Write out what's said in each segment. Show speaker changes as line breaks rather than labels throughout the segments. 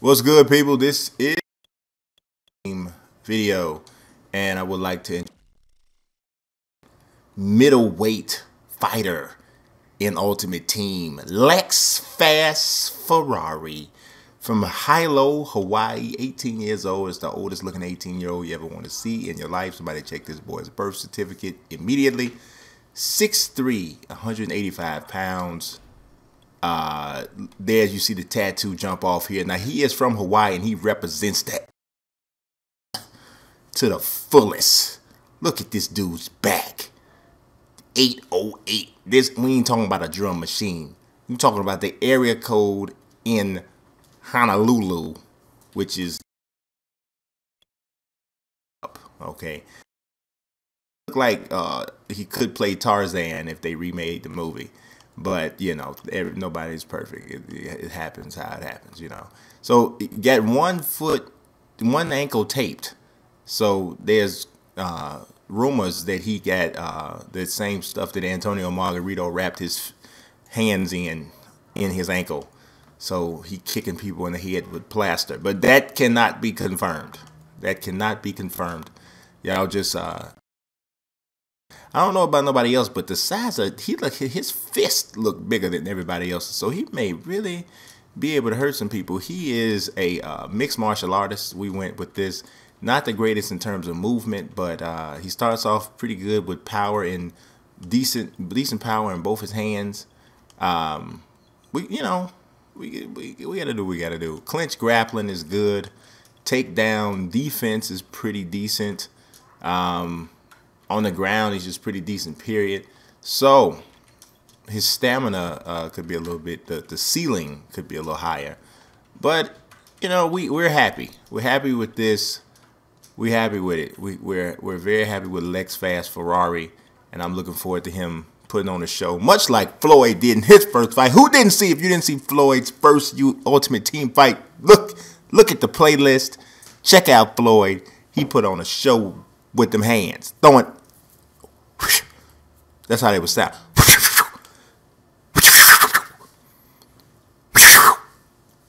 What's good, people? This is video, and I would like to middleweight fighter in Ultimate Team, Lex Fast Ferrari from Hilo, Hawaii. 18 years old is the oldest looking 18 year old you ever want to see in your life. Somebody check this boy's birth certificate immediately. 6'3", 185 pounds. Uh, there you see the tattoo jump off here. Now he is from Hawaii and he represents that to the fullest. Look at this dude's back. 808. This we ain't talking about a drum machine. We talking about the area code in Honolulu, which is up. okay. Look like uh, he could play Tarzan if they remade the movie but you know every, nobody's perfect. It, it, happens how it happens you know. So get one foot one ankle taped. So there's uh, rumors that he got uh, the same stuff that antonio margarito wrapped his hands in in his ankle. So he kicking people in the head with plaster. But that cannot be confirmed. That cannot be confirmed. Y'all just uh, I don't know about nobody else, but the size of he look his fist look bigger than everybody else's, so he may really be able to hurt some people. He is a uh, mixed martial artist. We went with this, not the greatest in terms of movement, but uh, he starts off pretty good with power and decent decent power in both his hands. Um, we you know we we, we got to do what we got to do. Clinch grappling is good. Takedown defense is pretty decent. Um, on the ground, he's just pretty decent, period. So his stamina uh, could be a little bit, the, the ceiling could be a little higher. But, you know, we, we're happy. We're happy with this. We're happy with it. We, we're, we're very happy with Lex Fast Ferrari, and I'm looking forward to him putting on a show, much like Floyd did in his first fight. Who didn't see, if you didn't see Floyd's first Ultimate Team fight, look, look at the playlist. Check out Floyd. He put on a show with them hands, throwing that's how they would sound.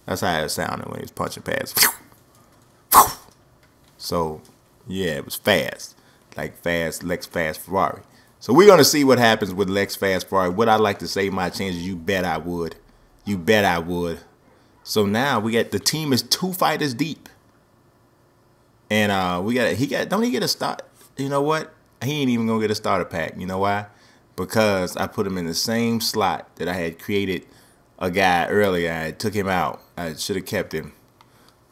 That's how it sounded when he was punching past. So, yeah, it was fast. Like fast, Lex Fast Ferrari. So we're going to see what happens with Lex Fast Ferrari. Would I like to say my chances? You bet I would. You bet I would. So now we got the team is two fighters deep. And uh we got he got don't he get a start? You know what? He ain't even gonna get a starter pack. You know why? Because I put him in the same slot that I had created a guy earlier. I took him out. I should have kept him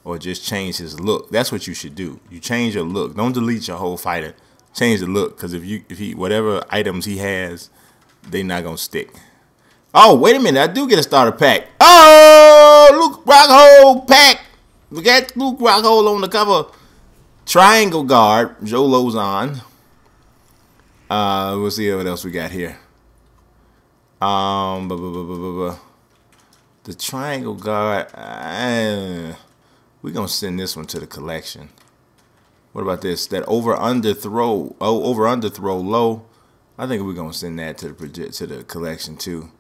or just changed his look. That's what you should do. You change your look. Don't delete your whole fighter. Change the look because if you if he whatever items he has, they not gonna stick. Oh wait a minute, I do get a starter pack. Oh Luke Rockhold pack. We got Luke Rockhold on the cover. Triangle guard Joe Lauzon. Uh, we'll see what else we got here. Um, the triangle guard. Uh, we're gonna send this one to the collection. What about this? That over under throw. Oh, over under throw low. I think we're gonna send that to the to the collection too.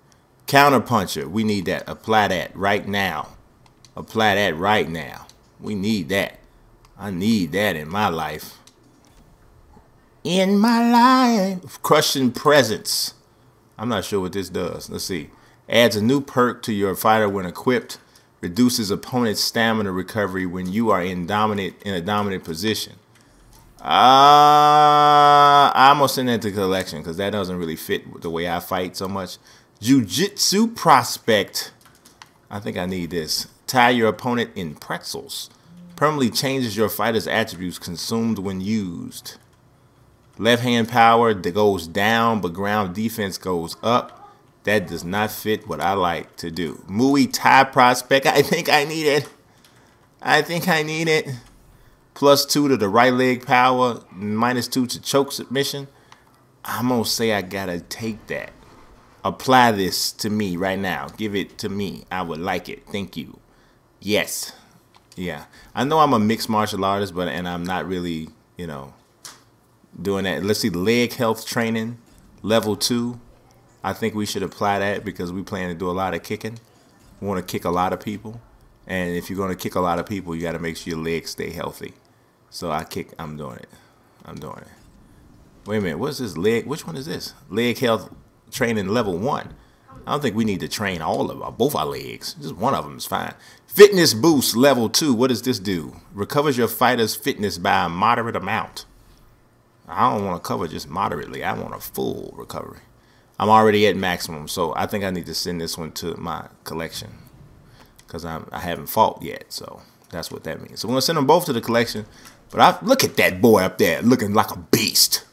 Counter puncher. We need that. Apply that right now. Apply that right now. We need that. I need that in my life in my life. Crushing presence. I'm not sure what this does. Let's see. Adds a new perk to your fighter when equipped. Reduces opponent's stamina recovery when you are in dominant in a dominant position. Uh, I'm gonna send that to collection because that doesn't really fit the way I fight so much. Jiu-Jitsu prospect. I think I need this. Tie your opponent in pretzels. Permanently changes your fighter's attributes consumed when used. Left hand power that goes down, but ground defense goes up. That does not fit what I like to do. Muay Thai prospect. I think I need it. I think I need it. Plus two to the right leg power, minus two to choke submission. I'm going to say I got to take that. Apply this to me right now. Give it to me. I would like it. Thank you. Yes. Yeah. I know I'm a mixed martial artist, but and I'm not really, you know, doing that. Let's see, leg health training, level two. I think we should apply that because we plan to do a lot of kicking. We want to kick a lot of people. And if you're gonna kick a lot of people, you got to make sure your legs stay healthy. So I kick. I'm doing it. I'm doing it. Wait a minute. What's this leg? Which one is this? Leg health training level one. I don't think we need to train all of our both our legs. Just one of them is fine. Fitness boost level two. What does this do? Recovers your fighter's fitness by a moderate amount. I don't want to cover just moderately. I want a full recovery. I'm already at maximum, so I think I need to send this one to my collection because I'm I haven't fought yet. So that's what that means. So we're gonna send them both to the collection. But I look at that boy up there looking like a beast.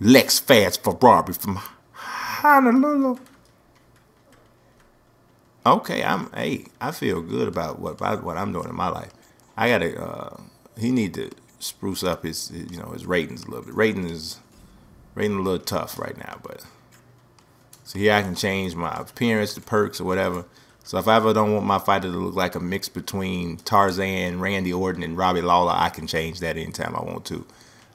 Lex Fast Ferrari from Honolulu. Okay, I'm. Hey, I feel good about what what I'm doing in my life. I gotta. Uh, he need to spruce up his, you know, his ratings a little bit. Rating is rating a little tough right now, but so here I can change my appearance, the perks, or whatever. So if I ever don't want my fighter to look like a mix between Tarzan, Randy Orton, and Robbie Lawler, I can change that anytime I want to.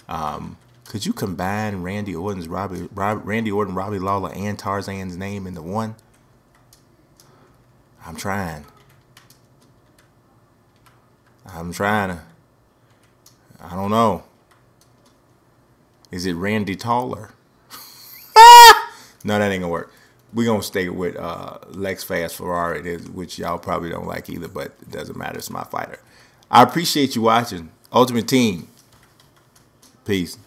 Um, could you combine Randy Orton's Robbie, Rob, Randy Orton, Robbie Lawler, and Tarzan's name into one? I'm trying. I'm trying to. I don't know. Is it Randy Taller? no, that ain't gonna work. We're gonna stay with uh, Lex Fast Ferrari, which y'all probably don't like either, but it doesn't matter. It's my fighter. I appreciate you watching. Ultimate Team. Peace.